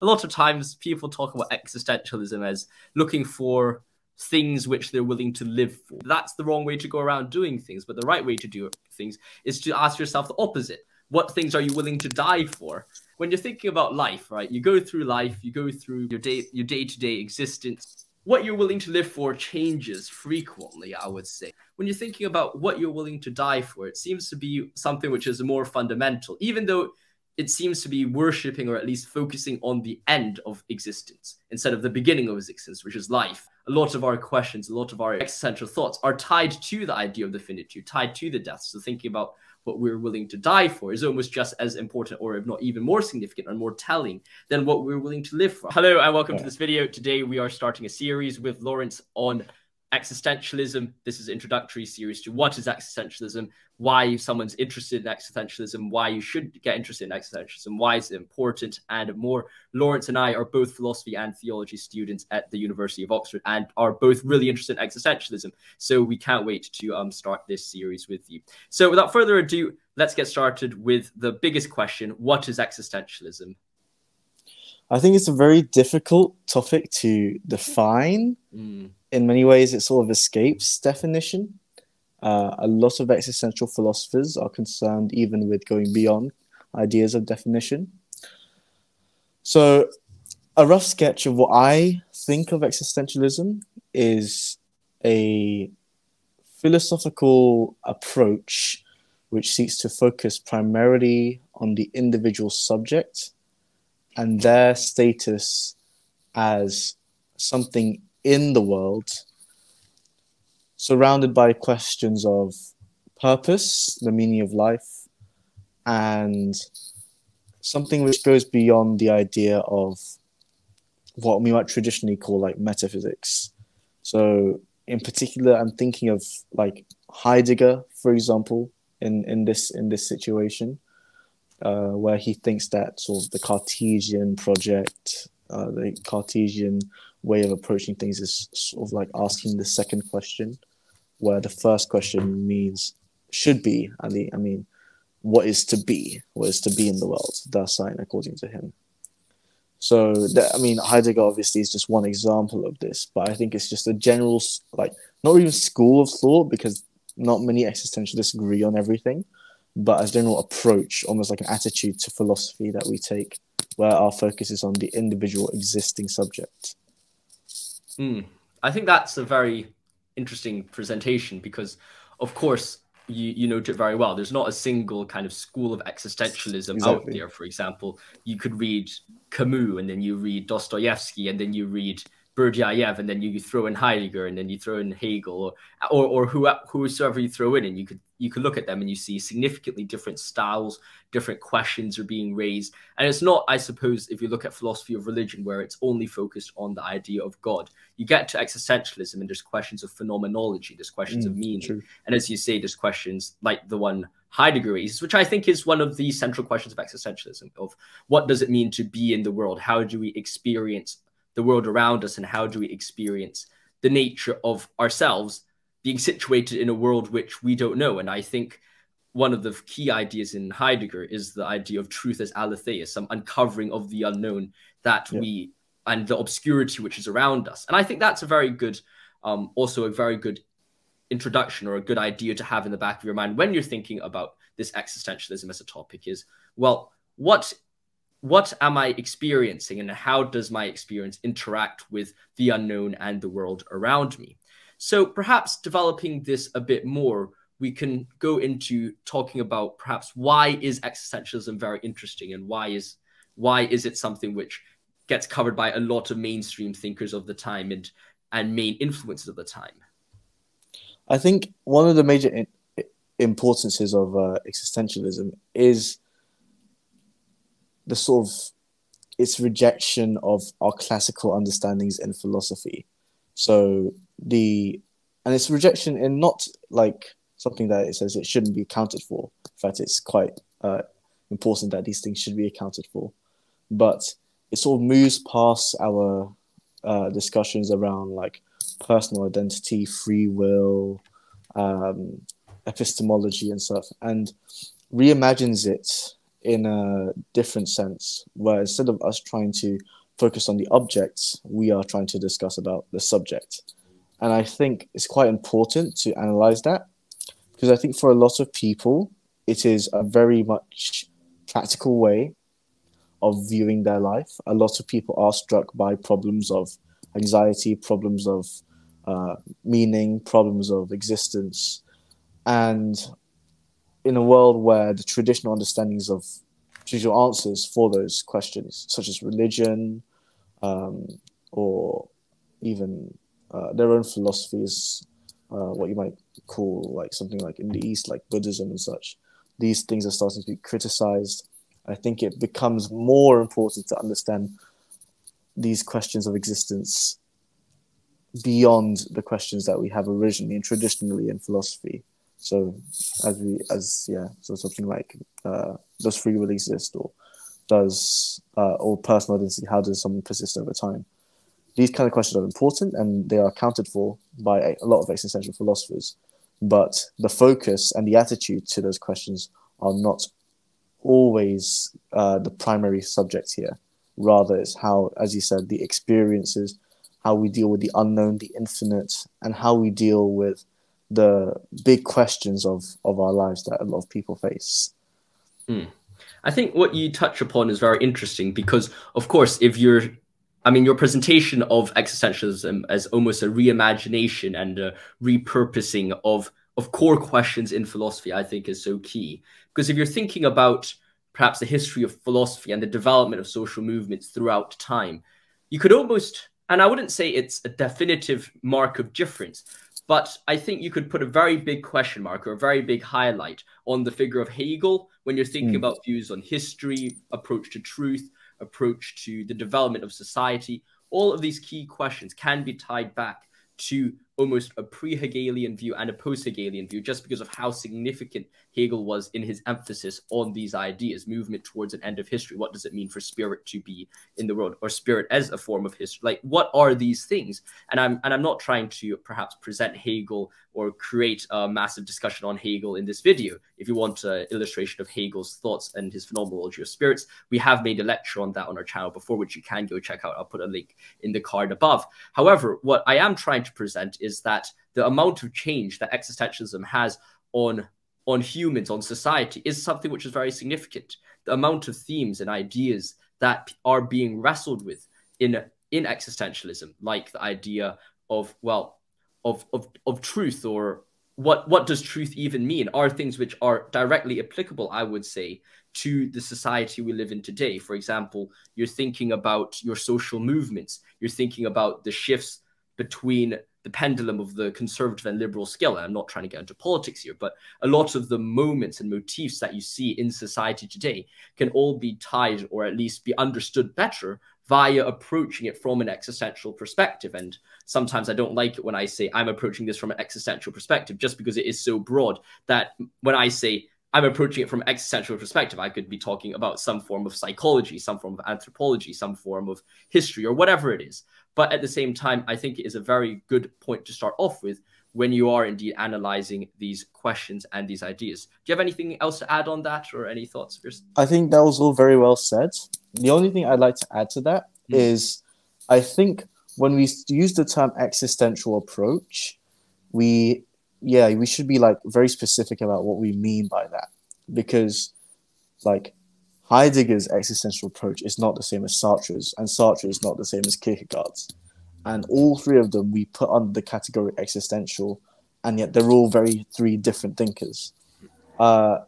a lot of times people talk about existentialism as looking for things which they're willing to live for. That's the wrong way to go around doing things, but the right way to do things is to ask yourself the opposite. What things are you willing to die for? When you're thinking about life, right? You go through life, you go through your day your day-to-day existence. What you're willing to live for changes frequently, I would say. When you're thinking about what you're willing to die for, it seems to be something which is more fundamental, even though it seems to be worshipping or at least focusing on the end of existence instead of the beginning of existence, which is life. A lot of our questions, a lot of our existential thoughts are tied to the idea of the finitude, tied to the death. So thinking about what we're willing to die for is almost just as important, or if not even more significant and more telling than what we're willing to live for. Hello and welcome yeah. to this video. Today we are starting a series with Lawrence on existentialism. This is introductory series to what is existentialism, why someone's interested in existentialism, why you should get interested in existentialism, why is it important, and more. Lawrence and I are both philosophy and theology students at the University of Oxford and are both really interested in existentialism. So we can't wait to um, start this series with you. So without further ado, let's get started with the biggest question what is existentialism? I think it's a very difficult topic to define. Mm in many ways, it sort of escapes definition. Uh, a lot of existential philosophers are concerned even with going beyond ideas of definition. So, a rough sketch of what I think of existentialism is a philosophical approach which seeks to focus primarily on the individual subject and their status as something in the world, surrounded by questions of purpose, the meaning of life, and something which goes beyond the idea of what we might traditionally call like metaphysics. So, in particular, I'm thinking of like Heidegger, for example, in in this in this situation, uh, where he thinks that sort of the Cartesian project, uh, the Cartesian way of approaching things is sort of like asking the second question, where the first question means should be, and the I mean, what is to be? What is to be in the world? Dasein, according to him. So that, I mean, Heidegger obviously is just one example of this, but I think it's just a general like not even school of thought because not many existentialists agree on everything, but as general approach, almost like an attitude to philosophy that we take, where our focus is on the individual existing subject. Mm. I think that's a very interesting presentation because, of course, you, you note it very well. There's not a single kind of school of existentialism exactly. out there. For example, you could read Camus and then you read Dostoevsky and then you read Berdyaev and then you throw in Heidegger and then you throw in Hegel or or, or who, whosoever you throw in and you could you could look at them and you see significantly different styles, different questions are being raised. And it's not, I suppose, if you look at philosophy of religion, where it's only focused on the idea of God. You get to existentialism and there's questions of phenomenology, there's questions mm, of meaning. True. And as you say, there's questions like the one Heidegger raises, which I think is one of the central questions of existentialism of what does it mean to be in the world? How do we experience the world around us and how do we experience the nature of ourselves being situated in a world which we don't know. And I think one of the key ideas in Heidegger is the idea of truth as aletheia, some uncovering of the unknown that yeah. we and the obscurity which is around us. And I think that's a very good, um, also a very good introduction or a good idea to have in the back of your mind when you're thinking about this existentialism as a topic is well, what what am I experiencing and how does my experience interact with the unknown and the world around me? So perhaps developing this a bit more, we can go into talking about perhaps why is existentialism very interesting and why is why is it something which gets covered by a lot of mainstream thinkers of the time and and main influences of the time. I think one of the major in- importances of uh, existentialism is the sort of its rejection of our classical understandings in philosophy. So the and it's rejection in not like something that it says it shouldn't be accounted for. In fact, it's quite uh, important that these things should be accounted for, but it sort of moves past our uh, discussions around like personal identity, free will, um, epistemology, and stuff, and reimagines it in a different sense, where instead of us trying to focus on the objects, we are trying to discuss about the subject. And I think it's quite important to analyze that because I think for a lot of people, it is a very much practical way of viewing their life. A lot of people are struck by problems of anxiety, problems of uh, meaning, problems of existence. And in a world where the traditional understandings of traditional answers for those questions, such as religion um, or even uh, their own philosophies, uh, what you might call like something like in the East, like Buddhism and such, these things are starting to be criticized. I think it becomes more important to understand these questions of existence beyond the questions that we have originally and traditionally in philosophy. So, as we, as yeah, so something like uh, does free will exist, or does uh, or personal identity? How does someone persist over time? These kind of questions are important, and they are accounted for by a lot of existential philosophers. But the focus and the attitude to those questions are not always uh, the primary subject here. Rather, it's how, as you said, the experiences, how we deal with the unknown, the infinite, and how we deal with the big questions of, of our lives that a lot of people face. Hmm. I think what you touch upon is very interesting because, of course, if you're, I mean, your presentation of existentialism as almost a reimagination and a repurposing of of core questions in philosophy, I think, is so key. Because if you're thinking about perhaps the history of philosophy and the development of social movements throughout time, you could almost, and I wouldn't say it's a definitive mark of difference, but I think you could put a very big question mark or a very big highlight on the figure of Hegel when you're thinking mm. about views on history, approach to truth, approach to the development of society. All of these key questions can be tied back to almost a pre-Hegelian view and a post-Hegelian view, just because of how significant Hegel was in his emphasis on these ideas, movement towards an end of history. What does it mean for spirit to be in the world, or spirit as a form of history? Like, what are these things? And I'm and I'm not trying to perhaps present Hegel or create a massive discussion on Hegel in this video. If you want an illustration of Hegel's thoughts and his phenomenology of spirits, we have made a lecture on that on our channel before, which you can go check out. I'll put a link in the card above. However, what I am trying to present is that the amount of change that existentialism has on on humans, on society, is something which is very significant. The amount of themes and ideas that are being wrestled with in in existentialism, like the idea of well, of of of truth or what what does truth even mean are things which are directly applicable i would say to the society we live in today for example you're thinking about your social movements you're thinking about the shifts between the pendulum of the conservative and liberal scale. And I'm not trying to get into politics here, but a lot of the moments and motifs that you see in society today can all be tied or at least be understood better via approaching it from an existential perspective. And sometimes I don't like it when I say I'm approaching this from an existential perspective, just because it is so broad that when I say I'm approaching it from existential perspective. I could be talking about some form of psychology, some form of anthropology, some form of history, or whatever it is. But at the same time, I think it is a very good point to start off with when you are indeed analyzing these questions and these ideas. Do you have anything else to add on that or any thoughts of yours? I think that was all very well said. The only thing I'd like to add to that mm. is I think when we use the term existential approach, we yeah, we should be like very specific about what we mean by that. Because like Heidegger's existential approach is not the same as Sartre's, and Sartre is not the same as Kierkegaard's. And all three of them we put under the category existential, and yet they're all very three different thinkers. Uh,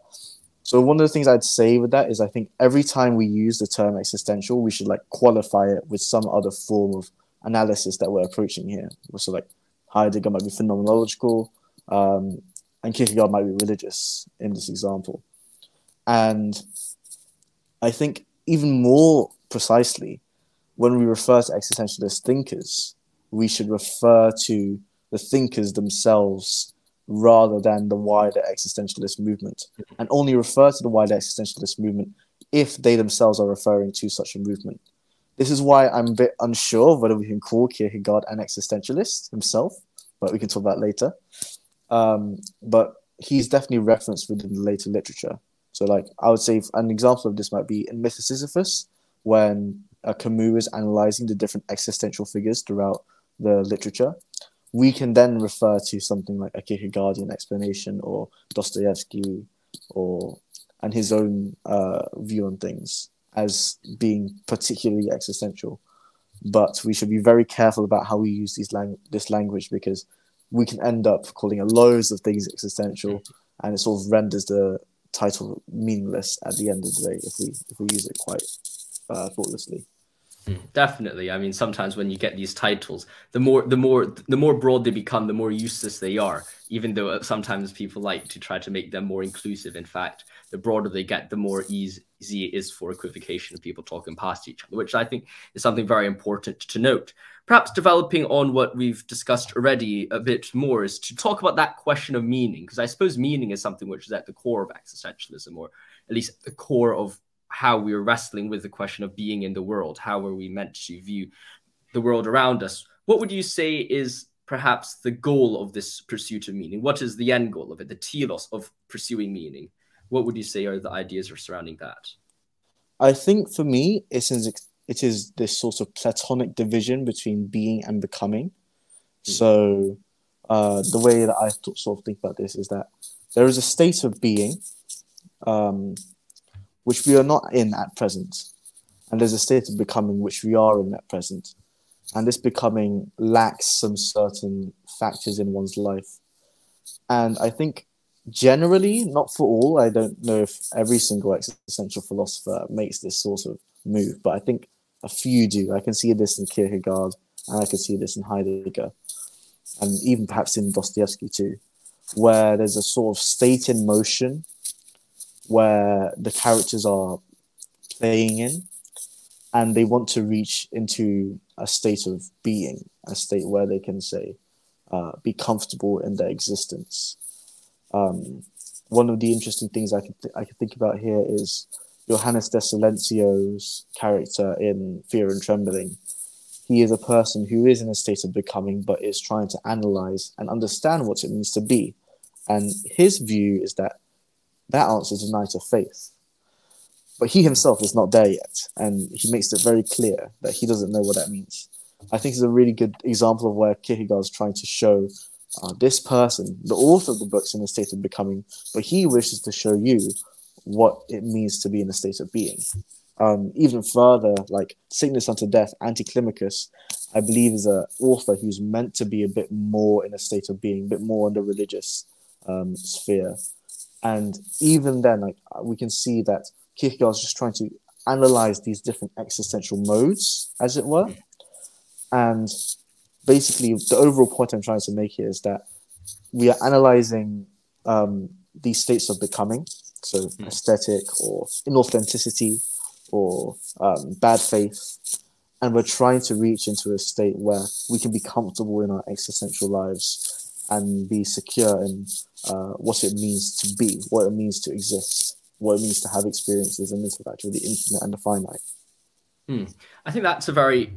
so one of the things I'd say with that is I think every time we use the term existential, we should like qualify it with some other form of analysis that we're approaching here. So like Heidegger might be phenomenological, um, and Kierkegaard might be religious in this example. And I think even more precisely, when we refer to existentialist thinkers, we should refer to the thinkers themselves rather than the wider existentialist movement, and only refer to the wider existentialist movement if they themselves are referring to such a movement. This is why I'm a bit unsure whether we can call Kierkegaard an existentialist himself, but we can talk about later. Um, but he's definitely referenced within the later literature. So, like, I would say an example of this might be in Myth of Sisyphus, when uh, Camus is analyzing the different existential figures throughout the literature. We can then refer to something like a Kierkegaardian explanation or Dostoevsky or and his own uh, view on things as being particularly existential. But we should be very careful about how we use these lang- this language because we can end up calling a loads of things existential, and it sort of renders the title meaningless at the end of the day if we if we use it quite uh, thoughtlessly. Hmm, definitely. I mean, sometimes when you get these titles, the more the more the more broad they become, the more useless they are. Even though uh, sometimes people like to try to make them more inclusive. In fact, the broader they get, the more easy it is for equivocation of people talking past each other, which I think is something very important to note. Perhaps developing on what we've discussed already a bit more is to talk about that question of meaning, because I suppose meaning is something which is at the core of existentialism, or at least the core of how we are wrestling with the question of being in the world. How are we meant to view the world around us? What would you say is perhaps the goal of this pursuit of meaning? What is the end goal of it, the telos of pursuing meaning? What would you say are the ideas surrounding that? I think for me, it's it is this sort of platonic division between being and becoming. Mm. So, uh, the way that I sort of think about this is that there is a state of being, um, which we are not in at present. And there's a state of becoming which we are in at present. And this becoming lacks some certain factors in one's life. And I think generally, not for all, I don't know if every single existential philosopher makes this sort of move, but I think a few do. I can see this in Kierkegaard, and I can see this in Heidegger, and even perhaps in Dostoevsky too, where there's a sort of state in motion where the characters are playing in and they want to reach into a state of being, a state where they can say, uh, be comfortable in their existence. Um, one of the interesting things I can th- I can think about here is Johannes de Silentio's character in Fear and Trembling. He is a person who is in a state of becoming, but is trying to analyze and understand what it means to be. And his view is that that answers a knight of faith. But he himself is not there yet, and he makes it very clear that he doesn't know what that means. I think it's a really good example of where Kierkegaard is trying to show uh, this person, the author of the books, in a state of becoming, but he wishes to show you what it means to be in a state of being. Um, even further, like Sickness Unto Death, Anti-Climacus, I believe is an author who's meant to be a bit more in a state of being, a bit more in the religious um, sphere. And even then, like we can see that Kierkegaard is just trying to analyze these different existential modes, as it were. And basically, the overall point I'm trying to make here is that we are analyzing um, these states of becoming, so mm. aesthetic or inauthenticity or um, bad faith, and we're trying to reach into a state where we can be comfortable in our existential lives and be secure in uh, what it means to be, what it means to exist, what it means to have experiences and interact with the infinite and the finite. Hmm. I think that's a very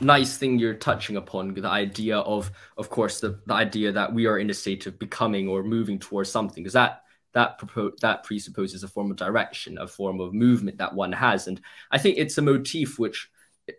nice thing you're touching upon the idea of, of course, the, the idea that we are in a state of becoming or moving towards something, because that that that presupposes a form of direction, a form of movement that one has, and I think it's a motif which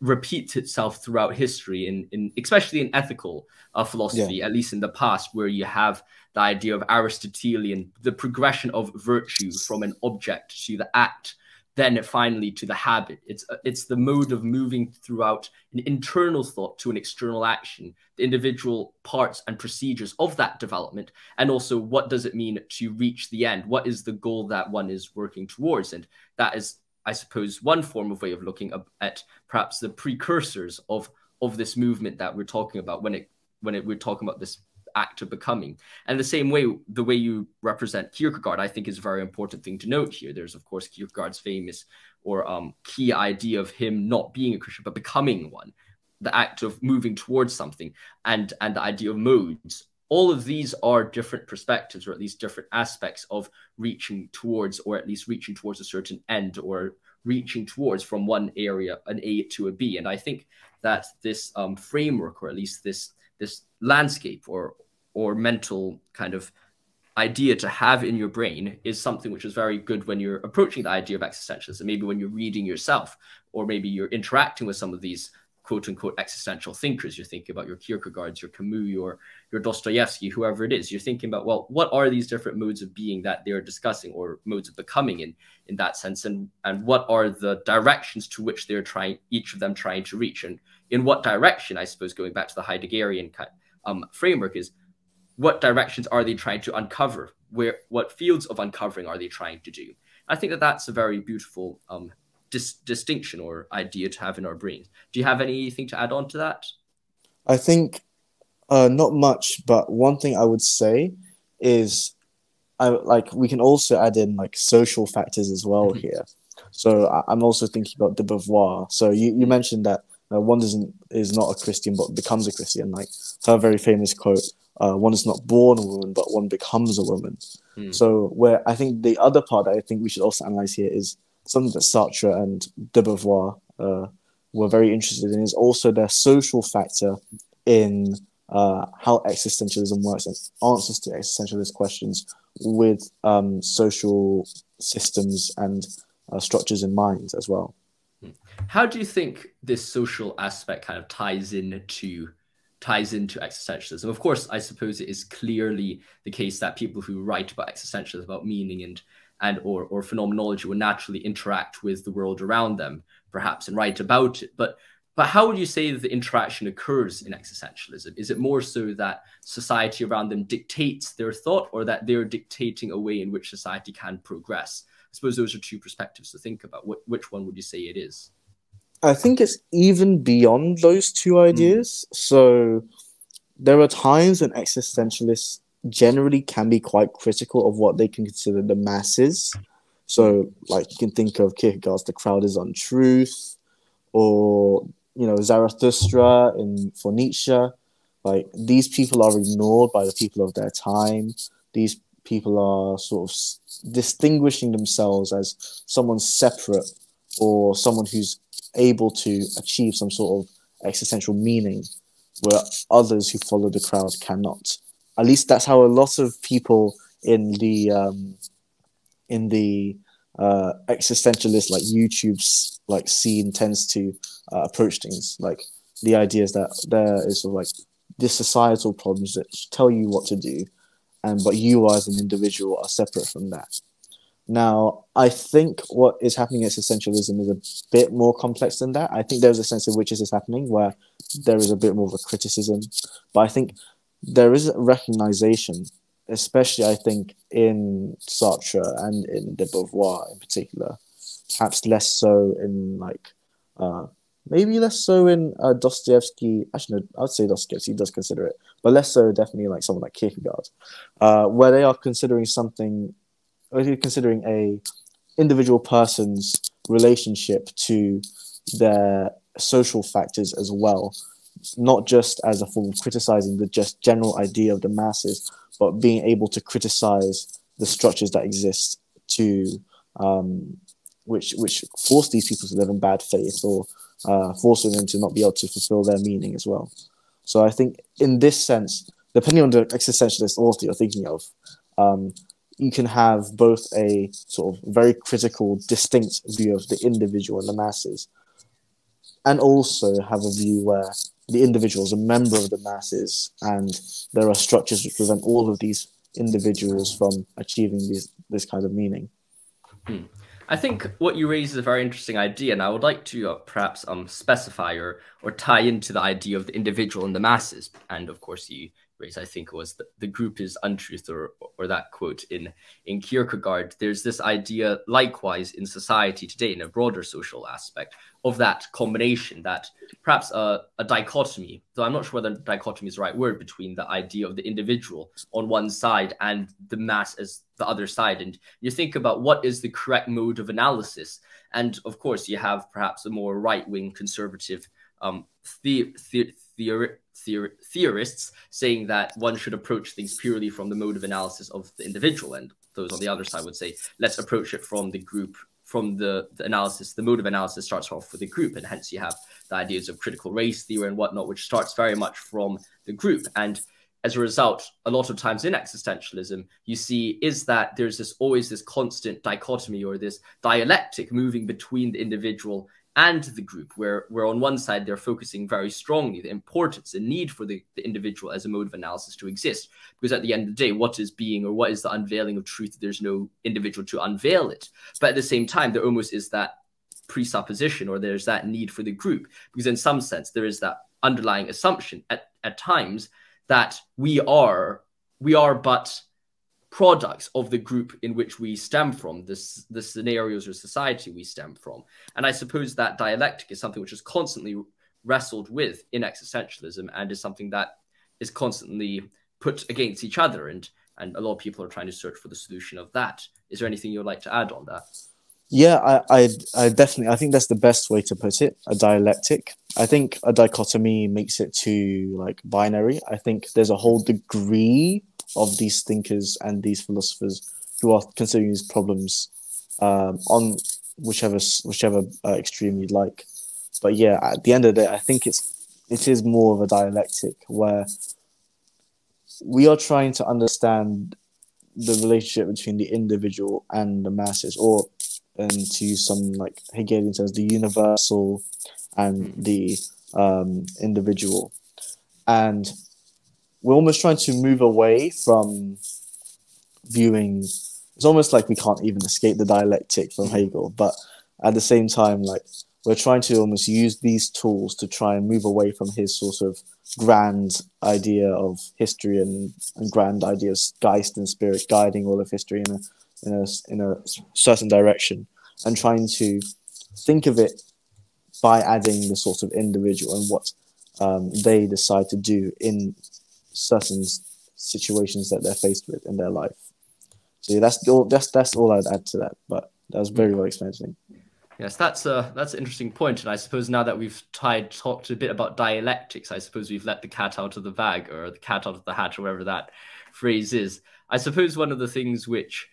repeats itself throughout history, in, in especially in ethical uh, philosophy, yeah. at least in the past, where you have the idea of Aristotelian, the progression of virtue from an object to the act, then finally to the habit. It's uh, it's the mode of moving throughout an internal thought to an external action, the individual parts and procedures of that development, and also what does it mean to reach the end? What is the goal that one is working towards? And that is I suppose, one form of way of looking at perhaps the precursors of of this movement that we're talking about when it when it, we're talking about this act of becoming. And the same way, the way you represent Kierkegaard, I think is a very important thing to note here. There's, of course, Kierkegaard's famous or um, key idea of him not being a Christian, but becoming one, the act of moving towards something, and, and the idea of modes all of these are different perspectives or at least different aspects of reaching towards or at least reaching towards a certain end or reaching towards from one area an a to a b and i think that this um, framework or at least this this landscape or or mental kind of idea to have in your brain is something which is very good when you're approaching the idea of existentialism. Maybe when you're reading yourself, or maybe you're interacting with some of these quote unquote existential thinkers. You're thinking about your Kierkegaards, your Camus, your your Dostoevsky, whoever it is. You're thinking about well, what are these different modes of being that they're discussing, or modes of becoming in in that sense, and and what are the directions to which they're trying each of them trying to reach, and in what direction? I suppose going back to the Heideggerian um, framework is what directions are they trying to uncover? Where what fields of uncovering are they trying to do? I think that that's a very beautiful um, dis- distinction or idea to have in our brains. Do you have anything to add on to that? I think uh, not much, but one thing I would say is, I like we can also add in like social factors as well mm-hmm. here. So I, am also thinking about de Beauvoir. So you, you mentioned that uh, one doesn't is not a Christian but becomes a Christian. Like her very famous quote, uh, "One is not born a woman, but one becomes a woman." Mm. So where I think the other part that I think we should also analyze here is something that Sartre and de Beauvoir uh, were very interested in is also their social factor in uh, how existentialism works and answers to existentialist questions with um, social systems and uh, structures in mind as well. How do you think this social aspect kind of ties into ties into existentialism? Of course, I suppose it is clearly the case that people who write about existentialism, about meaning and and or, or phenomenology will naturally interact with the world around them, perhaps, and write about it. But but how would you say that the interaction occurs in existentialism? Is it more so that society around them dictates their thought, or that they're dictating a way in which society can progress? I suppose those are two perspectives to think about. Wh- which one would you say it is? I think it's even beyond those two ideas. Mm. So there are times when existentialists generally can be quite critical of what they can consider the masses. So, like you can think of Kierkegaard's "The Crowd Is Untruth," or you know Zarathustra in for Nietzsche. Like these people are ignored by the people of their time. These people are sort of distinguishing themselves as someone separate or someone who's able to achieve some sort of existential meaning, where others who follow the crowd cannot at least that's how a lot of people in the um, in the uh, existentialist like YouTube's like scene tends to uh, approach things. Like the idea is that there is sort of like the societal problems that tell you what to do, and but you as an individual are separate from that. Now, I think what is happening in existentialism is a bit more complex than that. I think there's a sense in which this is happening where there is a bit more of a criticism, but I think there is a recognition, especially I think in Sartre and in de Beauvoir in particular, perhaps less so in like uh, maybe less so in uh, Dostoevsky. Actually, no, I would say Dostoevsky does consider it, but less so definitely like someone like Kierkegaard, uh, where they are considering something, considering a individual person's relationship to their social factors as well not just as a form of criticizing the just general idea of the masses, but being able to criticize the structures that exist to um, which which force these people to live in bad faith or uh, forcing them to not be able to fulfill their meaning as well. So I think in this sense, depending on the existentialist author you're thinking of, um, you can have both a sort of very critical, distinct view of the individual and the masses, and also have a view where the individual is a member of the masses, and there are structures which prevent all of these individuals from achieving these, this kind of meaning. Hmm. I think what you raise is a very interesting idea, and I would like to uh, perhaps um, specify or, or tie into the idea of the individual and the masses. And of course, you raise, I think, was the, the group is untruth, or, or that quote in, in Kierkegaard. There's this idea, likewise, in society today, in a broader social aspect, of that combination, that perhaps a, a dichotomy, though I'm not sure whether dichotomy is the right word, between the idea of the individual on one side and the mass as the other side. And you think about what is the correct mode of analysis. And of course, you have perhaps a more right wing conservative um, the, the, theor- theorists saying that one should approach things purely from the mode of analysis of the individual. And those on the other side would say, let's approach it from the group from the, the analysis, the mode of analysis starts off with the group, and hence you have the ideas of critical race theory and whatnot, which starts very much from the group. And as a result, a lot of times in existentialism, you see is that there's this always this constant dichotomy or this dialectic moving between the individual and the group, where, where on one side they're focusing very strongly the importance and need for the, the individual as a mode of analysis to exist. Because at the end of the day, what is being or what is the unveiling of truth? There's no individual to unveil it. But at the same time, there almost is that presupposition or there's that need for the group. Because in some sense, there is that underlying assumption at, at times that we are we are but products of the group in which we stem from, this, the scenarios or society we stem from. And I suppose that dialectic is something which is constantly wrestled with in existentialism and is something that is constantly put against each other. And, and a lot of people are trying to search for the solution of that. Is there anything you'd like to add on that? Yeah, I, I, I definitely, I think that's the best way to put it. A dialectic. I think a dichotomy makes it too like binary. I think there's a whole degree of these thinkers and these philosophers who are considering these problems um, on whichever whichever uh, extreme you'd like. But yeah, at the end of the day, I think it's it is more of a dialectic where we are trying to understand the relationship between the individual and the masses, or and to use some like Hegelian terms, the universal and the um, individual. And we're almost trying to move away from viewing it's almost like we can't even escape the dialectic from Hegel, but at the same time, like we're trying to almost use these tools to try and move away from his sort of grand idea of history and, and grand ideas, Geist and spirit guiding all of history in a, in a in a certain direction, and trying to think of it by adding the sort of individual and what um, they decide to do in certain situations that they're faced with in their life. So yeah, that's all. That's that's all I'd add to that. But that was very well explained. Yes, that's a that's an interesting point. point, and I suppose now that we've tied talked a bit about dialectics, I suppose we've let the cat out of the bag or the cat out of the hat, or whatever that phrase is. I suppose one of the things which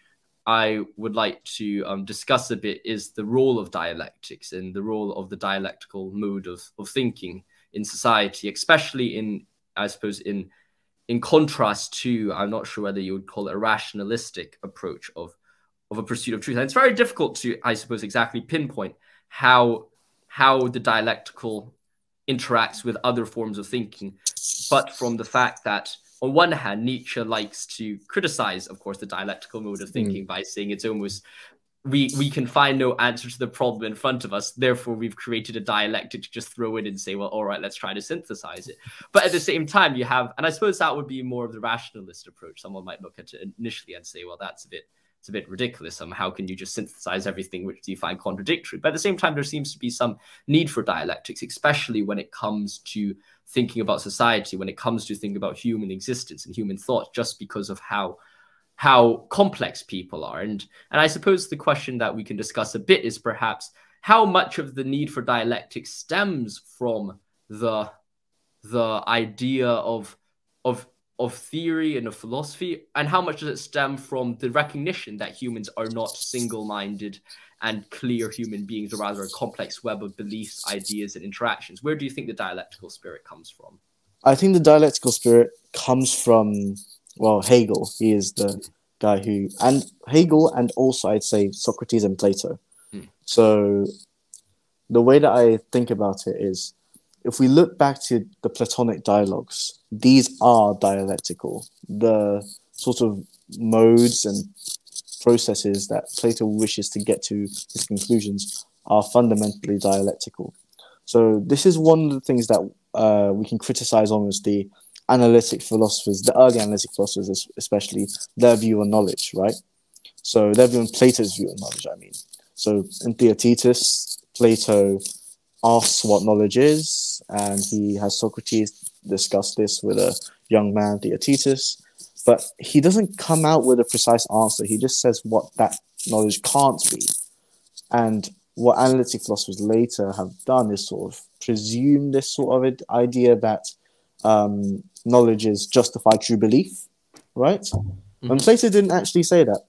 I would like to um, discuss a bit is the role of dialectics and the role of the dialectical mode of, of thinking in society, especially in, I suppose, in in contrast to, I'm not sure whether you would call it a rationalistic approach of, of a pursuit of truth. And it's very difficult to, I suppose, exactly pinpoint how how the dialectical interacts with other forms of thinking, but from the fact that on one hand, Nietzsche likes to criticize, of course, the dialectical mode of hmm. thinking mm. by saying it's almost we we can find no answer to the problem in front of us. Therefore we've created a dialectic to just throw in and say well all right let's try to synthesize it. But at the same time you have and i suppose that would be more of the rationalist approach. Someone might look at it initially and say well that's a bit it's a bit ridiculous. Um, how can you just synthesize everything which you find contradictory? But at the same time there seems to be some need for dialectics especially when it comes to thinking about society when it comes to thinking about human existence and human thought just because of how how complex people are. And, and I suppose the question that we can discuss a bit is perhaps how much of the need for dialectic stems from the, the idea of, of, of theory and of philosophy, and how much does it stem from the recognition that humans are not single minded and clear human beings, or rather a complex web of beliefs, ideas, and interactions? Where do you think the dialectical spirit comes from? I think the dialectical spirit comes from well, Hegel. He is the guy who, and Hegel, and also I'd say Socrates and Plato. Hmm. So the way that I think about it is if we look back to the Platonic dialogues, these are dialectical. The sort of modes and processes that Plato wishes to get to his conclusions are fundamentally dialectical. So this is one of the things that uh, we can criticize almost the analytic philosophers, the early analytic philosophers, especially their view on knowledge, right? So their view on Plato's view on knowledge, I mean. So in Theaetetus, Plato asks what knowledge is, and he has Socrates discuss this with a young man, Theaetetus, but he doesn't come out with a precise answer. He just says what that knowledge can't be. And what analytic philosophers later have done is sort of presume this sort of idea that um, knowledge is justified true belief, right? Mm-hmm. And Plato didn't actually say that.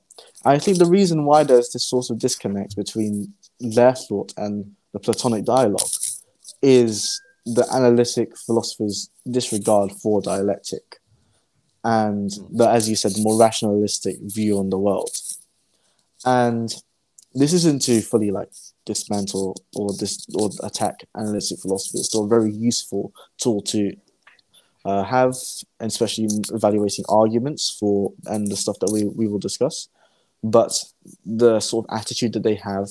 I think the reason why there's this sort of disconnect between their thought and the Platonic dialogue is the analytic philosopher's disregard for dialectic. and the, as you said, the more rationalistic view on the world. And this isn't to fully like dismantle or dis or attack analytic philosophy. It's still a very useful tool to uh, have, especially evaluating arguments for and the stuff that we, we will discuss. But the sort of attitude that they have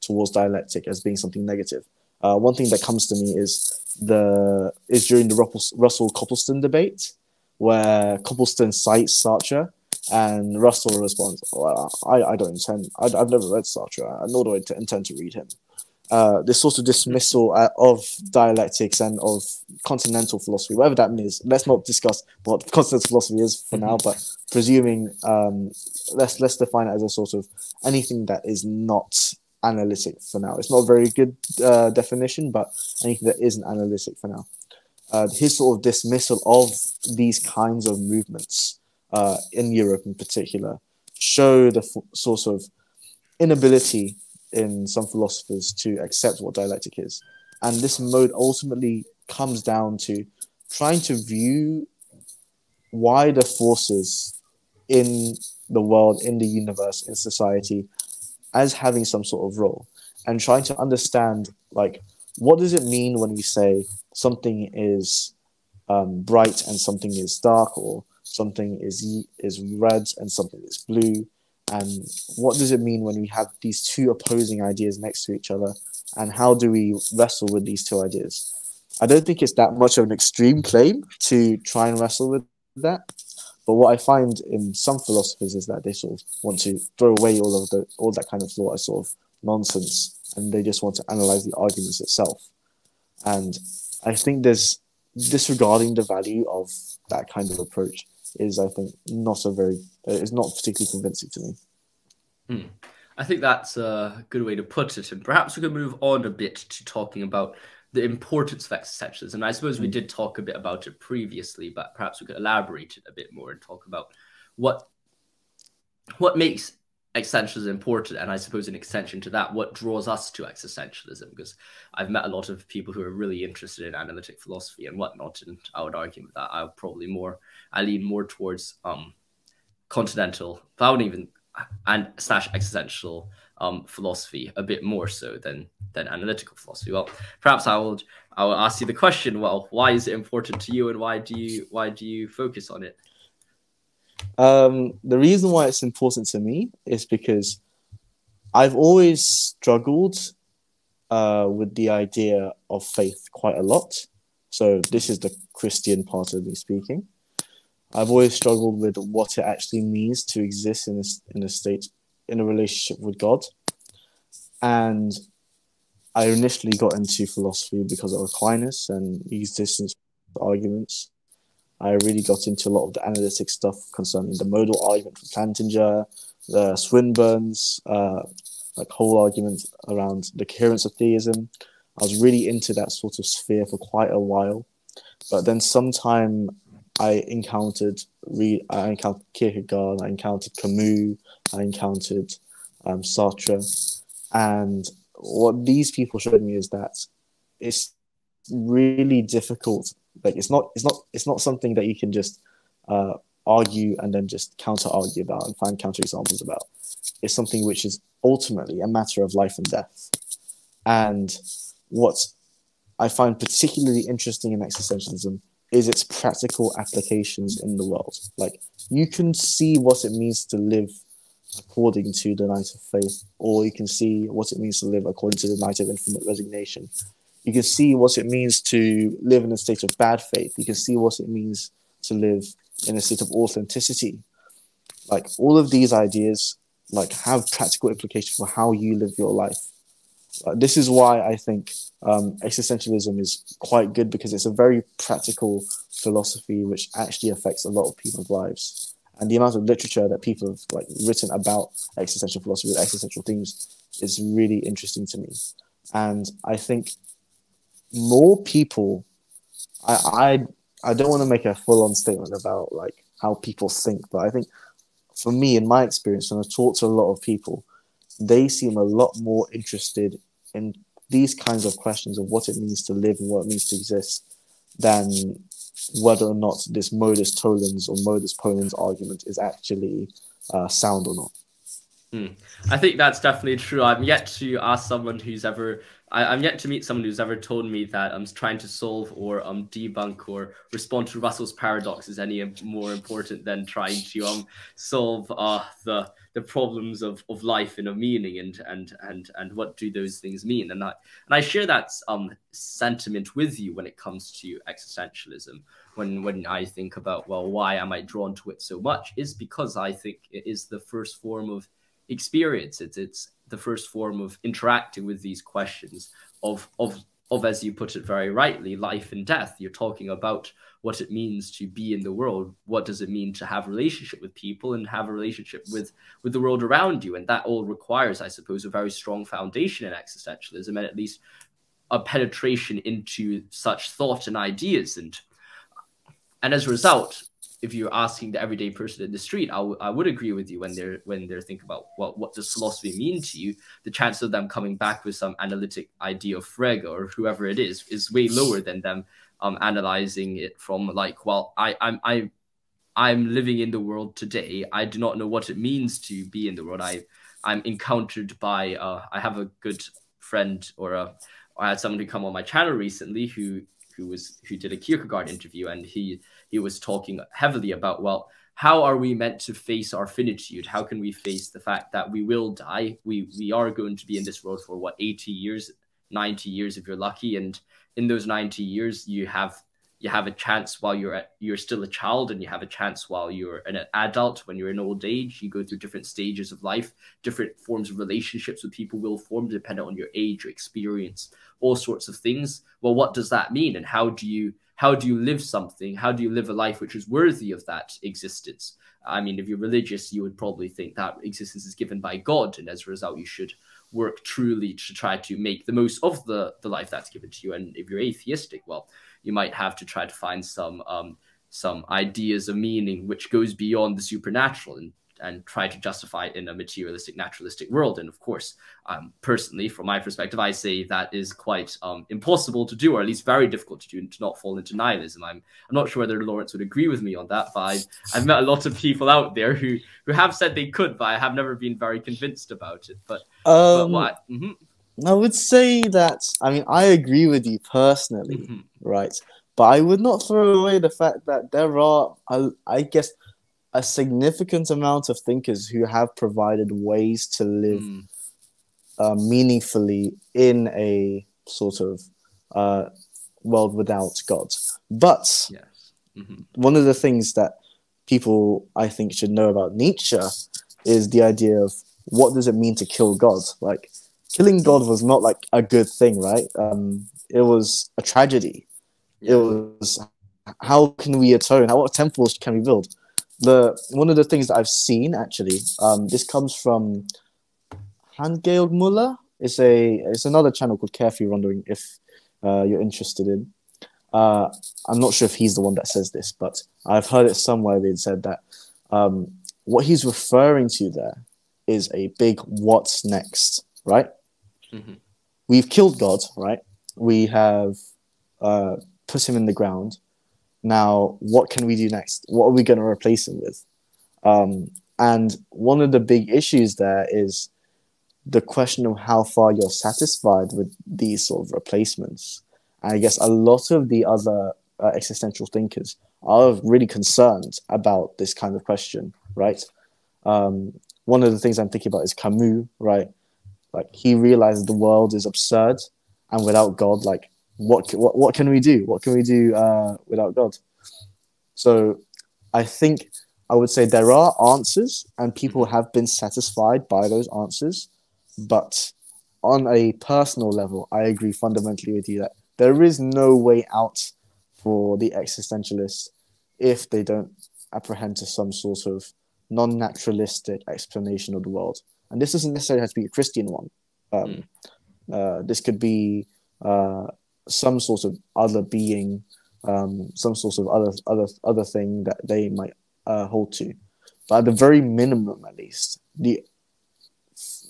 towards dialectic as being something negative. Uh, one thing that comes to me is the is during the Russell Copleston debate, where Copleston cites Sartre and Russell responds, well, I, I don't intend, I, have never read Sartre, nor do I t- intend to read him. Uh, this sort of dismissal uh, of dialectics and of continental philosophy, whatever that means. Let's not discuss what continental philosophy is for now, but presuming um, let's let's define it as a sort of anything that is not analytic for now. It's not a very good uh, definition, but anything that isn't analytic for now. Uh, his sort of dismissal of these kinds of movements uh, in Europe in particular show the f- sort of inability in some philosophers to accept what dialectic is. And this mode ultimately comes down to trying to view wider forces in the world, in the universe, in society as having some sort of role and trying to understand like what does it mean when we say something is um, bright and something is dark or something is is red and something is blue and what does it mean when we have these two opposing ideas next to each other? And how do we wrestle with these two ideas? I don't think it's that much of an extreme claim to try and wrestle with that. But what i find in some philosophers is that they sort of want to throw away all of the all that kind of thought as sort of nonsense and they just want to analyze the arguments itself. And i think there's disregarding the value of that kind of approach is, I think, not a very uh, is not particularly convincing to me. Hmm. I think that's a good way to put it, and perhaps we could move on a bit to talking about the importance of existentialism. And I suppose mm. we hmm. did talk a bit about it previously, but perhaps we could elaborate it a bit more and talk about what what makes existentialism important and i suppose an extension to that what draws us to existentialism? Because i've met a lot of people who are really interested in analytic philosophy and whatnot and i would argue that i'll probably more i lean more towards um continental but i wouldn't even and slash existential um philosophy a bit more so than than analytical philosophy. Well perhaps i will i will ask you the question well why is it important to you and why do you why do you focus on it um, the reason why it's important to me is because I've always struggled uh, with the idea of faith quite a lot. So this is the Christian part of me speaking. I've always struggled with what it actually means to exist in a, in a state in a relationship with God, and I initially got into philosophy because of Aquinas and existence arguments. I really got into a lot of the analytic stuff concerning the modal argument from Plantinga, the Swinburne's uh, like whole argument around the coherence of theism. I was really into that sort of sphere for quite a while, but then sometime I encountered re- I encountered Kierkegaard, I encountered Camus, I encountered um, Sartre, and what these people showed me is that it's really difficult like it's not it's not it's not something that you can just uh, argue and then just counter argue about and find counter examples about. It's something which is ultimately a matter of life and death. And what I find particularly interesting in existentialism is its practical applications in the world. Like you can see what it means to live according to the knight of faith, or you can see what it means to live according to the knight of infinite resignation you can see what it means to live in a state of bad faith. You can see what it means to live in a state of authenticity. Like all of these ideas, like have practical implications for how you live your life. Uh, this is why I think um, existentialism is quite good because it's a very practical philosophy which actually affects a lot of people's lives. And the amount of literature that people have like written about existential philosophy, existential themes, is really interesting to me. And I think more people I I I don't want to make a full on statement about like how people think, but I think for me, in my experience, when I talk to a lot of people, they seem a lot more interested in these kinds of questions of what it means to live and what it means to exist than whether or not this modus tollens or modus ponens argument is actually uh, sound or not. Hmm. I think that's definitely true. I'm yet to ask someone who's ever I, am yet to meet someone who's ever told me that I'm trying to solve or um debunk or respond to Russell's paradox is any more important than trying to um solve uh the the problems of, of life and of meaning and and and and what do those things mean? And I and I share that um sentiment with you when it comes to existentialism. When when I think about well why am I drawn to it so much is because I think it is the first form of experience. It's it's the first form of interacting with these questions of of of as you put it very rightly life and death. You're talking about what it means to be in the world. What does it mean to have relationship with people and have a relationship with with the world around you? And that all requires i suppose a very strong foundation in existentialism and at least a penetration into such thought and ideas. And and as a result if you're asking the everyday person in the street, I, I would agree with you when they're when they're thinking about well, what does philosophy mean to you? The chance of them coming back with some analytic idea of Frege or whoever it is is way lower than them um, analyzing it from like, well, I I'm I I'm living in the world today. I do not know what it means to be in the world. I I'm encountered by uh, I have a good friend or a I had someone who come on my channel recently who who was who did a Kierkegaard interview and he he was talking heavily about, well, how are we meant to face our finitude? How can we face the fact that we will die? We we are going to be in this world for what 80 years, 90 years if you're lucky, and in those 90 years you have you have a chance while you're at, you're still a child and you have a chance while you're an adult when you're in old age you go through different stages of life different forms of relationships with people will form depending on your age or experience all sorts of things well what does that mean and how do you how do you live something? How do you live a life which is worthy of that existence? I mean, if you're religious, you would probably think that existence is given by God, and as a result, you should work truly to try to make the most of the, the life that's given to you. And if you're atheistic, well, you might have to try to find some um, some ideas of meaning which goes beyond the supernatural and and try to justify it in a materialistic, naturalistic world. And of course, um, personally, from my perspective, I say that is quite um, impossible to do, or at least very difficult to do, and to not fall into nihilism. I'm I'm not sure whether Lawrence would agree with me on that, but I've, I've met a lot of people out there who who have said they could, but I have never been very convinced about it. But, um, but what? Mm-hmm. I would say that I mean I agree with you personally, mm-hmm. right? But I would not throw away the fact that there are, I, I guess, a significant amount of thinkers who have provided ways to live mm. uh, meaningfully in a sort of uh, world without God. But yes. mm-hmm. one of the things that people I think should know about Nietzsche is the idea of what does it mean to kill God? Like killing God was not like a good thing, right? Um, it was a tragedy. Yeah. It was how can we atone? How what temples can we build? The one of the things that I've seen actually, um, this comes from Hans-Georg Moeller. It's a it's another channel called Carefree Wandering. If uh, you're interested in, uh, I'm not sure if he's the one that says this, but I've heard it somewhere. They said that um, what he's referring to there is a big what's next, right? Mm-hmm. We've killed God, right? We have uh, put him in the ground now, what can we do next? What are we going to replace him with? Um, and one of the big issues there is the question of how far you're satisfied with these sort of replacements. And I guess a lot of the other uh, existential thinkers are really concerned about this kind of question, right? Um, one of the things I'm thinking about is Camus, right? Like he realized the world is absurd, and without God, like what what what can we do? What can we do uh, without God? So I think I would say there are answers, and people have been satisfied by those answers. But on a personal level, I agree fundamentally with you that there is no way out for the existentialists if they don't apprehend to some sort of non-naturalistic explanation of the world. And this doesn't necessarily have to be a Christian one. Um, mm. uh, this could be uh, some sort of other being, um, some sort of other other other thing that they might uh, hold to. But at the very minimum, at least, the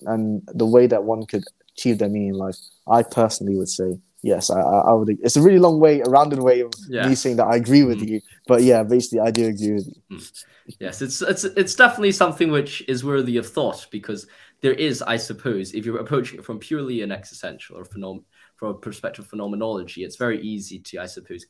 and the way that one could achieve their meaning in life, I personally would say yes, I, I would. It's a really long way, a rounded way of yeah. me saying that I agree with mm. you. But yeah, basically, I do agree with you. Mm. Yes, it's it's it's definitely something which is worthy of thought because there is, I suppose, if you're approaching it from purely an existential or phenom- from a perspective of phenomenology, it's very easy to, I suppose,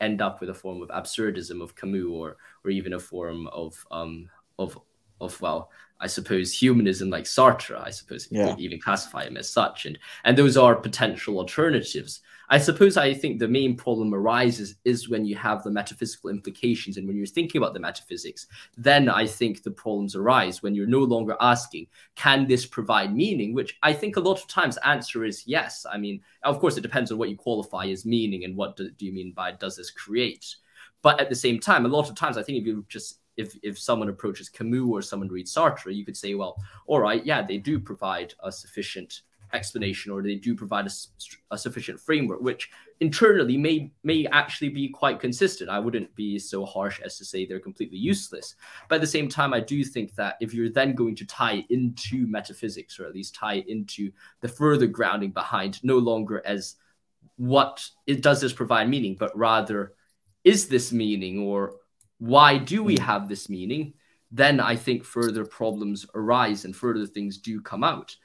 end up with a form of absurdism of Camus or or even a form of um of of well I suppose humanism like Sartre, I suppose you yeah. even classify him as such. And and those are potential alternatives. I suppose I think the main problem arises is when you have the metaphysical implications and when you're thinking about the metaphysics, then I think the problems arise when you're no longer asking, can this provide meaning? Which I think a lot of times answer is yes. I mean, of course, it depends on what you qualify as meaning and what do, do you mean by does this create? But at the same time, a lot of times I think if you just if if someone approaches Camus or someone reads Sartre, you could say, well, all right, yeah, they do provide a sufficient explanation or they do provide a, a, sufficient framework which internally may may actually be quite consistent. I wouldn't be so harsh as to say they're completely useless. But at the same time i do think that if you're then going to tie into metaphysics or at least tie into the further grounding behind no longer as what it does this provide meaning but rather is this meaning or why do we hmm. have this meaning? Then I think further problems arise and further things do come out.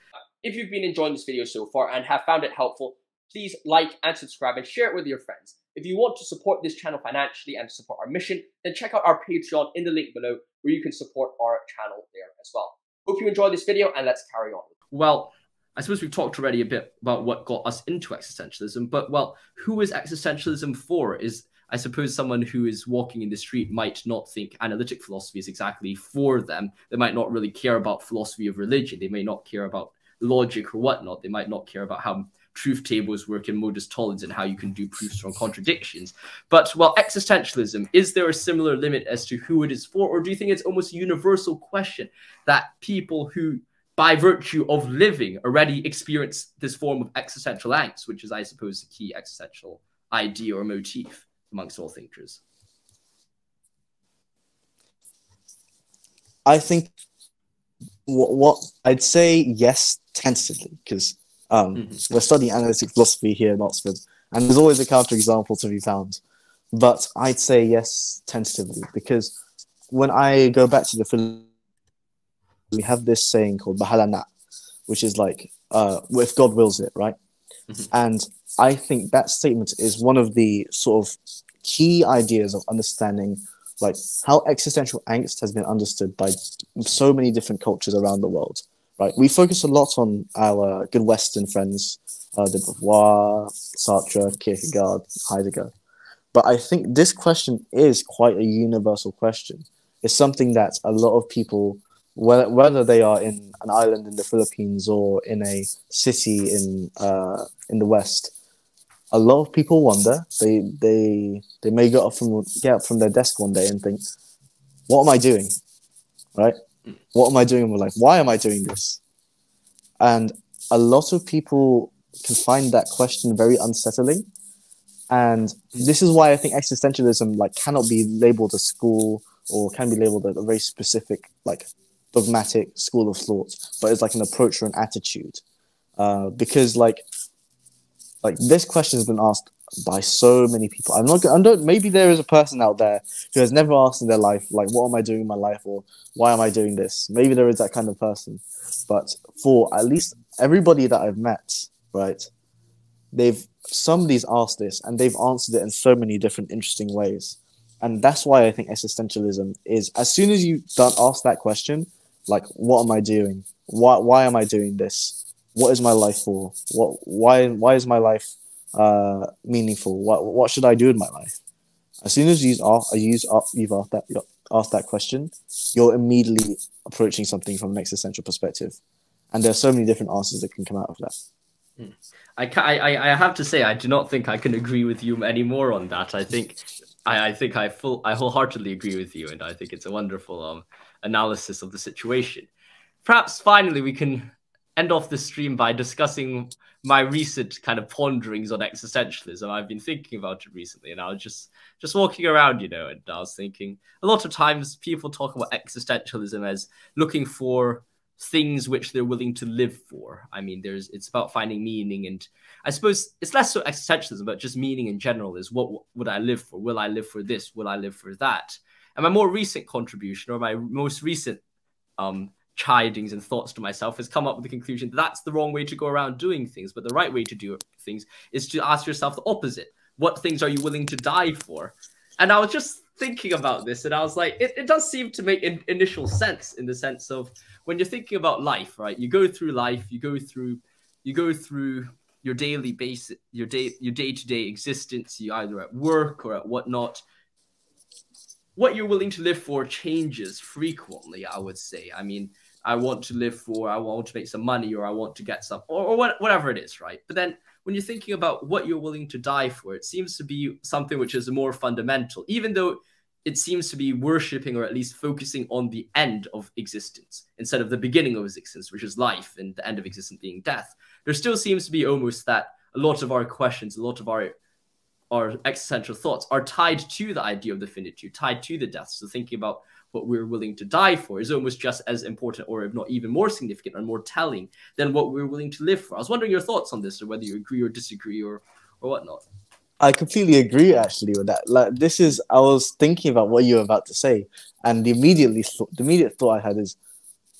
If you've been enjoying this video so far and have found it helpful, please like and subscribe and share it with your friends. If you want to support this channel financially and support our mission, then check out our Patreon in the link below where you can support our channel there as well. Hope you enjoyed this video and let's carry on. Well, I suppose we've talked already a bit about what got us into existentialism, but well, who is existentialism for? Is I suppose someone who is walking in the street might not think analytic philosophy is exactly for them. They might not really care about philosophy of religion. They may not care about logic or whatnot. They might not care about how truth tables work in modus tollens and how you can do proofs from contradictions. But well, existentialism, is there a similar limit as to who it is for? Or do you think it's almost a universal question that people who by virtue of living already experience this form of existential angst, which is, I suppose, the key existential idea or motif? Amongst all thinkers? I think what, what I'd say yes tentatively because um, mm-hmm. we're studying analytic philosophy here in Oxford, and there's always a counterexample to be found. But I'd say yes tentatively because when I go back to the Philippines, we have this saying called Bahala na, which is like uh, if God wills it, right? Mm-hmm. And I think that statement is one of the sort of key ideas of understanding like how existential angst has been understood by so many different cultures around the world. Right, we focus a lot on our good Western friends, uh, de Beauvoir, Sartre, Kierkegaard, Heidegger, but I think this question is quite a universal question. It's something that a lot of people whether, whether they are in an island in the Philippines or in a city in uh, in the West, a lot of people wonder. They they they may get up from get up from their desk one day and think, "What am I doing? Right? What am I doing in my life? Why am I doing this?" And a lot of people can find that question very unsettling. And this is why I think existentialism like cannot be labeled a school or can be labeled a, very specific like dogmatic school of thought, but it's like an approach or an attitude. Uh, because like like this question has been asked by so many people. I'm not. I don't. Maybe there is a person out there who has never asked in their life, like, "What am I doing in my life?" or "Why am I doing this?" Maybe there is that kind of person. But for at least everybody that I've met, right, they've somebody's asked this and they've answered it in so many different interesting ways. And that's why I think existentialism is. As soon as you don't ask that question, like what am i doing why why am i doing this what is my life for what why why is my life uh meaningful what what should i do in my life as soon as you ask, use you've asked that asked that question you're immediately approaching something from an existential perspective and there are so many different answers that can come out of that hmm. I, I I have to say I do not think I can agree with you anymore on that. I think I, I think I full I wholeheartedly agree with you, and I think it's a wonderful um analysis of the situation. Perhaps finally, we can end off the stream by discussing my recent kind of ponderings on existentialism. I've been thinking about it recently, and I was just just walking around, you know, and I was thinking a lot of times people talk about existentialism as looking for things which they're willing to live for. I mean, there's it's about finding meaning, and I suppose it's less so existentialism, but just meaning in general is what would I live for? Will I live for this? Will I live for that? And my more recent contribution, or my most recent um, chidings and thoughts to myself, has come up with the conclusion that that's the wrong way to go around doing things, but the right way to do things is to ask yourself the opposite: What things are you willing to die for? And I was just thinking about this, and I was like, it, it does seem to make in, initial sense in the sense of when you're thinking about life, right? You go through life, you go through, you go through your daily basis, your day, your day to day existence. You either at work or at whatnot. What you're willing to live for changes frequently. I would say. I mean, I want to live for, I want to make some money, or I want to get some, or, or what, whatever it is, right? But then when you're thinking about what you're willing to die for, it seems to be something which is more fundamental, even though it seems to be worshipping or at least focusing on the end of existence instead of the beginning of existence, which is life, and the end of existence being death. There still seems to be almost that a lot of our questions, a lot of our our existential thoughts are tied to the idea of the finitude, tied to the death. So thinking about what we're willing to die for is almost just as important, or if not even more significant and more telling than what we're willing to live for. I was wondering your thoughts on this, or whether you agree or disagree, or or whatnot. I completely agree actually with that. Like this is, I was thinking about what you were about to say, and the immediately th- the immediate thought I had is,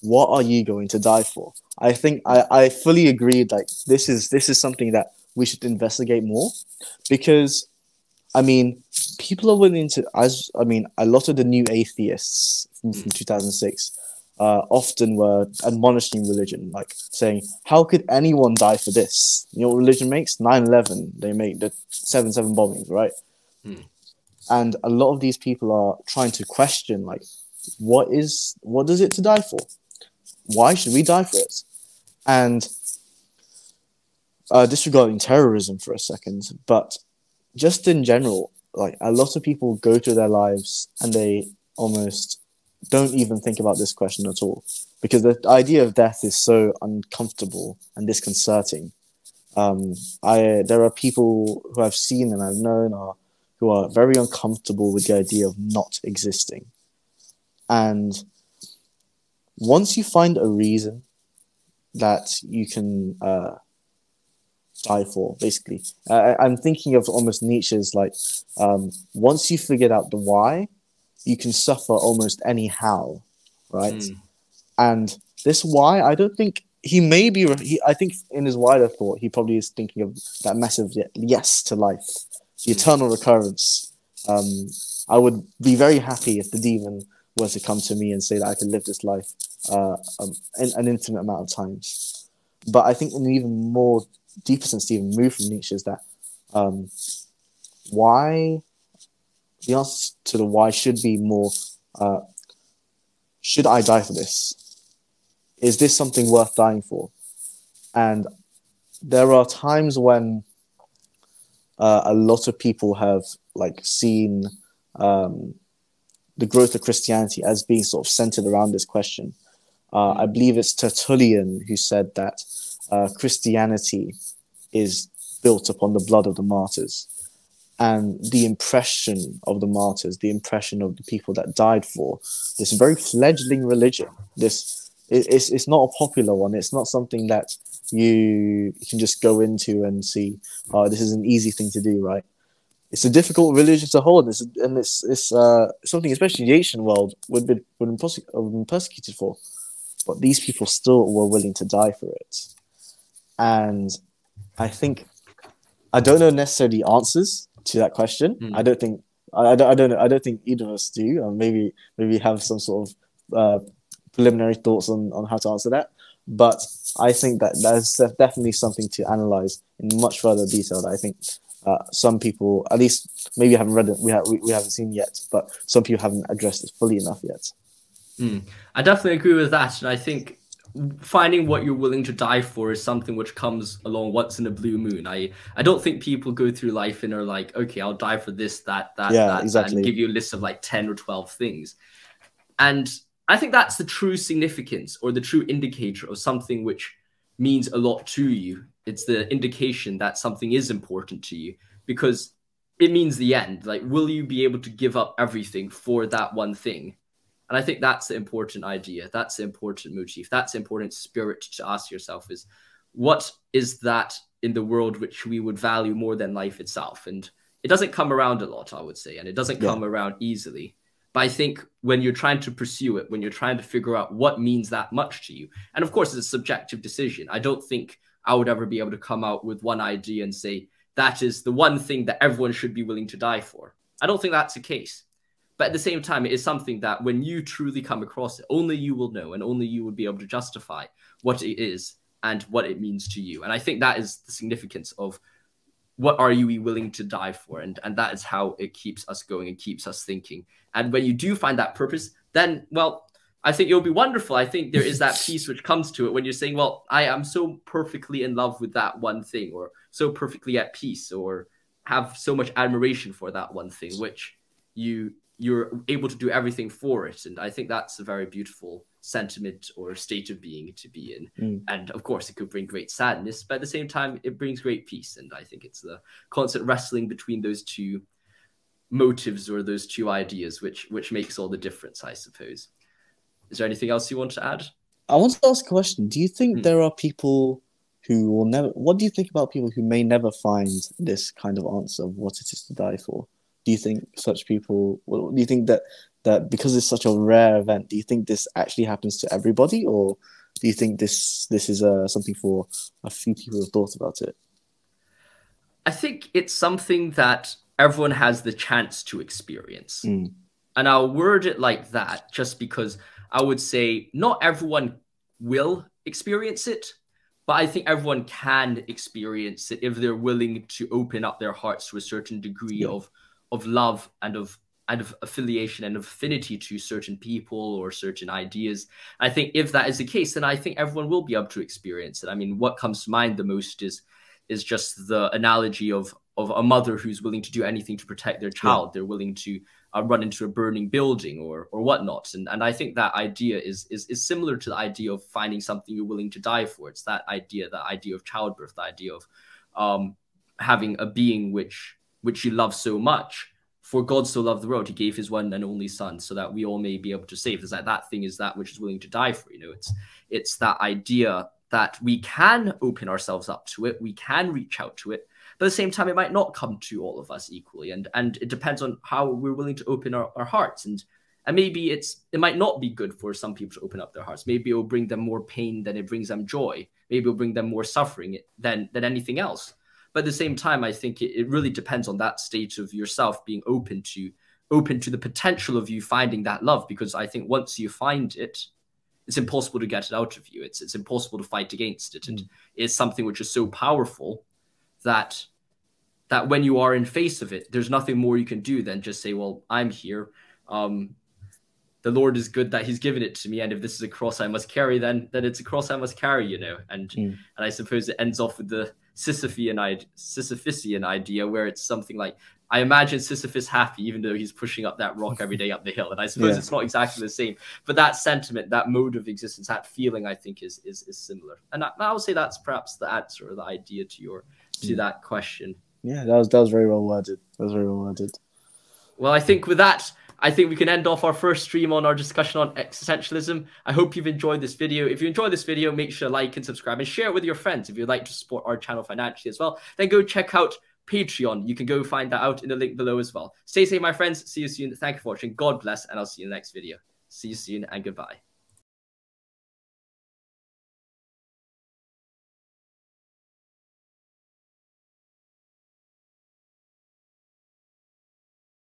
what are you going to die for? I think I, I fully agree. Like this is this is something that we should investigate more, because I mean, people are willing to, as I mean, a lot of the new atheists from, from 2006 uh, often were admonishing religion, like saying, How could anyone die for this? You know what religion makes? 9 11. They make the 7 7 bombings, right? Hmm. And a lot of these people are trying to question, like, what is what does it to die for? Why should we die for it? And uh, disregarding terrorism for a second, but just in general, like a lot of people go through their lives and they almost don't even think about this question at all because the idea of death is so uncomfortable and disconcerting. Um, I there are people who I've seen and I've known are who are very uncomfortable with the idea of not existing, and once you find a reason that you can uh, die for, basically, uh, I'm thinking of almost Nietzsche's like um, once you figured out the why, you can suffer almost anyhow, right? Mm. And this why I don't think he may be. He, I think in his wider thought, he probably is thinking of that massive yes to life, the eternal recurrence. Um, I would be very happy if the demon were to come to me and say that I could live this life uh, um, in an infinite amount of times. But I think an even more deeper sense, even move from Nietzsche is that um, why the answer to the why should be more uh, should I die for this? Is this something worth dying for? And there are times when uh, a lot of people have like seen um, the growth of Christianity as being sort of centered around this question. Uh, I believe it's Tertullian who said that uh, Christianity is built upon the blood of the martyrs and the impression of the martyrs, the impression of the people that died for this very fledgling religion. This it's it's not a popular one. It's not something that you can just go into and see. Oh, this is an easy thing to do, right? It's a difficult religion to hold, it's, and it's it's uh, something especially the ancient world would be would have been persecuted for. But these people still were willing to die for it, and I think I don't know necessarily the answers to that question. Mm. I don't think I, I, don't I don't I don't think either of us do. Um, maybe maybe have some sort of uh, preliminary thoughts on on how to answer that. But I think that that's definitely something to analyze in much further detail. That I think uh, some people, at least maybe haven't read it, we, have we, we haven't seen yet, but some people haven't addressed it fully enough yet. Mm. I definitely agree with that, and I think finding what you're willing to die for is something which comes along once in a blue moon. I I don't think people go through life and are like, okay, I'll die for this, that, that, yeah, that, exactly. and give you a list of like 10 or 12 things. And I think that's the true significance or the true indicator of something which means a lot to you. It's the indication that something is important to you because it means the end. Like, will you be able to give up everything for that one thing? And I think that's the important idea. That's the important motif. That's the important spirit to ask yourself is what is that in the world which we would value more than life itself? And it doesn't come around a lot, I would say, and it doesn't come yeah. around easily. But I think when you're trying to pursue it, when you're trying to figure out what means that much to you, and of course, it's a subjective decision. I don't think I would ever be able to come out with one idea and say, that is the one thing that everyone should be willing to die for. I don't think that's the case. But at the same time, it is something that when you truly come across it, only you will know and only you would be able to justify what it is and what it means to you. And I think that is the significance of what are you willing to die for? And, and that is how it keeps us going and keeps us thinking. And when you do find that purpose, then, well, I think it'll be wonderful. I think there is that peace which comes to it when you're saying, well, I am so perfectly in love with that one thing, or so perfectly at peace, or have so much admiration for that one thing, which you you're able to do everything for it. And I think that's a very beautiful sentiment or state of being to be in. Mm. And of course, it could bring great sadness, but at the same time, it brings great peace. And I think it's the constant wrestling between those two motives or those two ideas which which makes all the difference, I suppose. Is there anything else you want to add? I want to ask a question. Do you think mm. there are people who will never what do you think about people who may never find this kind of answer of what it is to die for? Do you think such people well, do you think that that because it's such a rare event, do you think this actually happens to everybody or do you think this this is uh, something for a few people who have thought about it? I think it's something that everyone has the chance to experience. Mm. And I'll word it like that just because I would say not everyone will experience it, but I think everyone can experience it if they're willing to open up their hearts to a certain degree yeah. of of love and of and of affiliation and affinity to certain people or certain ideas. I think if that is the case, then I think everyone will be able to experience it. I mean, what comes to mind the most is is just the analogy of of a mother who's willing to do anything to protect their child. Yeah. They're willing to uh, run into a burning building or or whatnot. And and I think that idea is is is similar to the idea of finding something you're willing to die for. It's that idea, that idea of childbirth, the idea of um, having a being which which you love so much. For God so loved the world, He gave His one and only Son, so that we all may be able to save. Is that that thing is that which is willing to die for? You know, it's it's that idea that we can open ourselves up to it, we can reach out to it, but at the same time, it might not come to all of us equally, and and it depends on how we're willing to open our, our hearts and. And maybe it's it might not be good for some people to open up their hearts. Maybe it will bring them more pain than it brings them joy. Maybe it'll bring them more suffering than than anything else. But at the same time, I think it, it really depends on that state of yourself being open to open to the potential of you finding that love. Because I think once you find it, it's impossible to get it out of you. It's it's impossible to fight against it, and mm. it's something which is so powerful that that when you are in face of it, there's nothing more you can do than just say, "Well, I'm here. Um, the Lord is good that He's given it to me, and if this is a cross I must carry, then then it's a cross I must carry." You know, and mm. and I suppose it ends off with the Sisyphean, Sisyphusian idea, where it's something like, I imagine Sisyphus happy, even though he's pushing up that rock every day up the hill. And I suppose yeah. it's not exactly the same, but that sentiment, that mode of existence, that feeling, I think is is, is similar. And I, I would say that's perhaps the answer or the idea to your to that question. Yeah, that was that was very well worded. That was very well worded. Well, I think with that, I think we can end off our first stream on our discussion on existentialism. I hope you've enjoyed this video. If you enjoyed this video, make sure to like and subscribe and share it with your friends. If you'd like to support our channel financially as well, then go check out Patreon. You can go find that out in the link below as well. Stay safe, my friends. See you soon. Thank you for watching. God bless, and I'll see you in the next video. See you soon, and goodbye.